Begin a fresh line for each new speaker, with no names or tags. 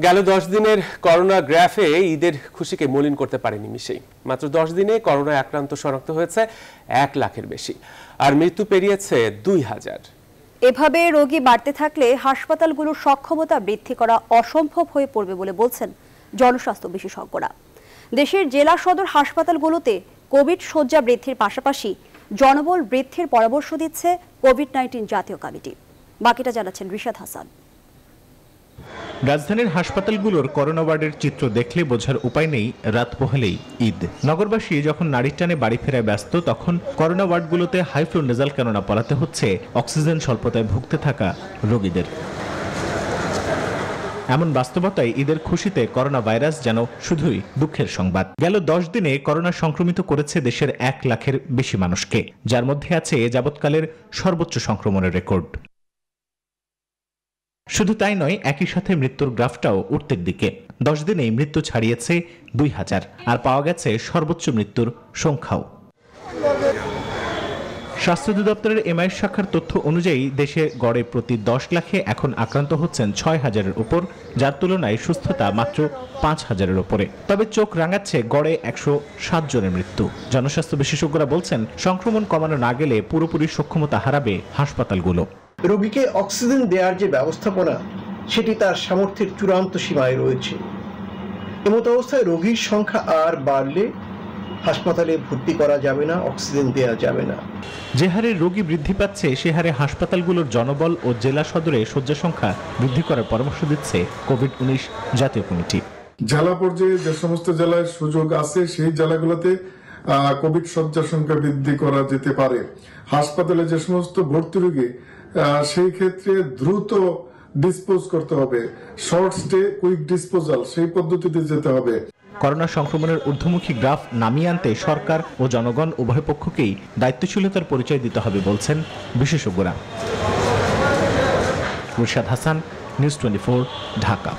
গেল দশ দিনের করোনা গ্রাফে ঈদের খুশিকে মলিন করতে পারেনি মিশেই। মাত্র দশ দিনে করোনায় আক্রান্ত শনাক্ত হয়েছে এক লাখের বেশি, আর মৃত্যু পেরিয়েছে দুই হাজার।
এভাবে রোগী বাড়তে থাকলে হাসপাতালগুলোর সক্ষমতা বৃদ্ধি করা অসম্ভব হয়ে পড়বে বলে বলছেন জনস্বাস্থ্য বিশেষজ্ঞরা। দেশের জেলা সদর হাসপাতালগুলোতে কোভিড শয্যা বৃদ্ধির পাশাপাশি জনবল বৃদ্ধির পরামর্শ দিচ্ছে কোভিড নাইন্টিন জাতীয় কমিটি। বাকিটা জানাচ্ছেন রিশাদ হাসান।
রাজধানীর হাসপাতালগুলোর করোনা ওয়ার্ডের চিত্র দেখলে বোঝার উপায় নেই রাত পোহালেই ঈদ। নগরবাসী যখন নারীর টানে বাড়ি ফেরায় ব্যস্ত, তখন করোনা ওয়ার্ডগুলোতে হাইফ্লো নেজাল কেননা পড়াতে হচ্ছে, অক্সিজেন স্বল্পতায় ভুগতে থাকা রোগীদের। এমন বাস্তবতায় ঈদের খুশিতে করোনা ভাইরাস যেন শুধুই দুঃখের সংবাদ। গেল দশ দিনে করোনা সংক্রমিত করেছে দেশের এক লাখের বেশি মানুষকে, যার মধ্যে আছে যাবৎকালের সর্বোচ্চ সংক্রমণের রেকর্ড। শুধু তাই নয়, একই সাথে মৃত্যুর গ্রাফটাও উঠতের দিকে। দশ দিনেই মৃত্যু ছাড়িয়েছে দুই হাজার, আর পাওয়া গেছে সর্বোচ্চ মৃত্যুর সংখ্যাও। স্বাস্থ্য অধিদপ্তরের এমআইএস শাখার তথ্য অনুযায়ী দেশে গড়ে প্রতি দশ লাখে এখন আক্রান্ত হচ্ছেন ছয় হাজারের উপর, যার তুলনায় সুস্থতা মাত্র পাঁচ হাজারের উপরে। তবে চোখ রাঙাচ্ছে গড়ে একশো সাত জনের মৃত্যু। জনস্বাস্থ্য বিশেষজ্ঞরা বলছেন, সংক্রমণ কমানো না গেলে পুরোপুরি সক্ষমতা হারাবে হাসপাতালগুলো।
রোগীকে অক্সিজেন দেওয়ার যে ব্যবস্থাপনা সেটি তার সামর্থ্যের চূড়ান্ত সীমায় রয়েছে। এমতো অবস্থায় রোগীর সংখ্যা আর বাড়লে হাসপাতালে ভর্তি করা যাবে না অক্সিজেন দেওয়া যাবে না।
যে হারে রোগী বৃদ্ধি পাচ্ছে সে হারে হাসপাতালগুলোর জনবল ও জেলা সদরে শয্যা সংখ্যা বৃদ্ধি করার পরামর্শ দিচ্ছে কোভিড উনিশ জাতীয় কমিটি।
জেলা পর্যায়ে যে সমস্ত জেলায় সুযোগ আছে সেই জেলাগুলোতে আহ, কোভিড শয্যা সংখ্যা বৃদ্ধি করা যেতে পারে। হাসপাতালে যে সমস্ত ভর্তি রোগী সেই ক্ষেত্রে দ্রুত ডিসপোজ করতে হবে। শর্ট স্টে কুইক ডিসপোজাল সেই পদ্ধতিতে যেতে হবে।
করোনা সংক্রমণের ঊর্ধ্বমুখী গ্রাফ নামিয়ে আনতে সরকার ও জনগণ উভয় পক্ষকেই দায়িত্বশীলতার পরিচয় দিতে হবে বলছেন বিশেষজ্ঞরা। Murshad Hasan news twenty Dhaka.